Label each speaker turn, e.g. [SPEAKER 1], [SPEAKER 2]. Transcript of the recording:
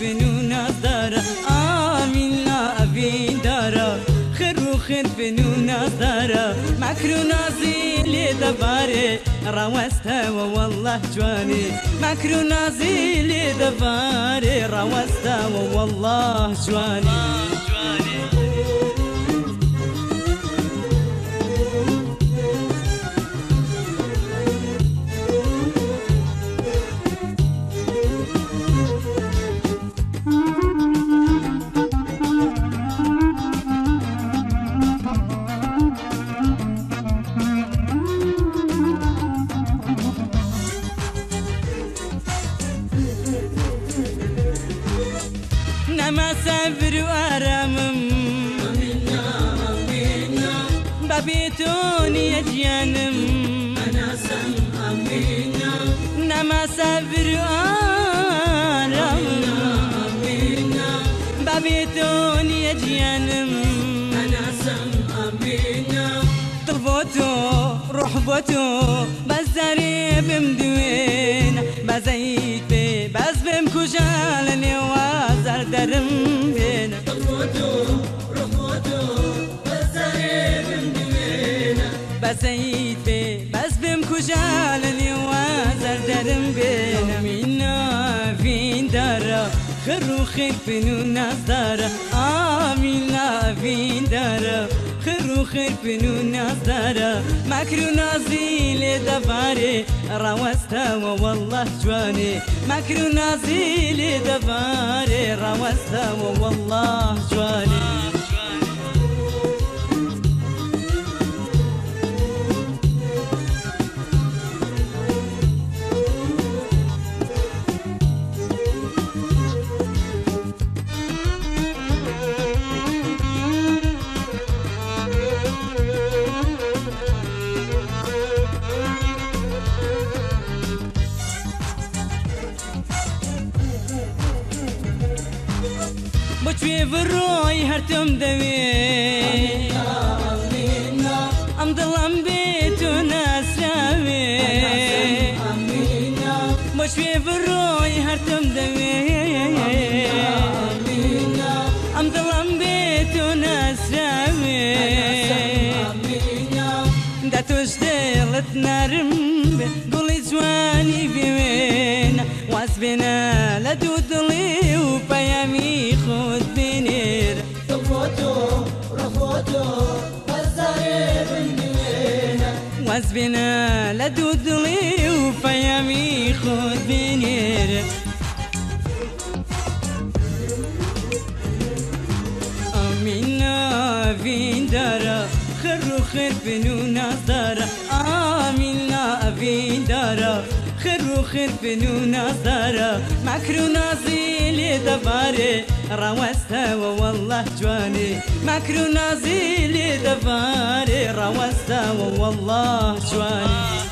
[SPEAKER 1] بنو نظر آمین لا أبين دارا. خير وخير بنو نظر مكرو نازي لدباري روستا والله جواني. مكرو روستا والله جواني. نما سافر وارامم ببيتوني يا جيانم
[SPEAKER 2] أنا سم أمينا
[SPEAKER 1] نما سافر وارامم
[SPEAKER 2] أمينا
[SPEAKER 1] ببيتوني يا جيانم
[SPEAKER 2] أنا سم أمينا
[SPEAKER 1] طلبوتو بزاري
[SPEAKER 2] رفوتو رفوتو بزاري بمدوينا
[SPEAKER 1] بزيت بي بز بمكوشالني وازر درم بين منا فين دارا خير وخير بنو نصدارا آمين لا فين دارا خر و خرپن و نازدارە. مەکر و نازی لێ دەبارێ. ڕاوەستەوە وەله جوانێ. مەکر و نازی لێ دەبارێ.
[SPEAKER 2] ڕاوەستەوە
[SPEAKER 1] وەله جوانێ. بەکوێ بڕۆی
[SPEAKER 2] هەرتم
[SPEAKER 1] دەوێ. ئەم دڵم بێت
[SPEAKER 2] و
[SPEAKER 1] ناسراوێ. بەکوێ بڕۆی هەرتم
[SPEAKER 2] دەوێ.
[SPEAKER 1] ئەم دڵم بێت و ناسراوێ. دە توش دڵت نرم گوڵی جوانی بوێن واز بێنە لە
[SPEAKER 2] دوو دڵی و پەیامی
[SPEAKER 1] واس بینا لدودلی و پیامی خود بینیر آمینا وین دارا خیر و خیر بنو نظارا آمینا وین دارا خیر و خیر بنو نظارا مکرو نازیل دباره روستا و والله جواني. مكرو نازيل دباري. روستا و والله جواني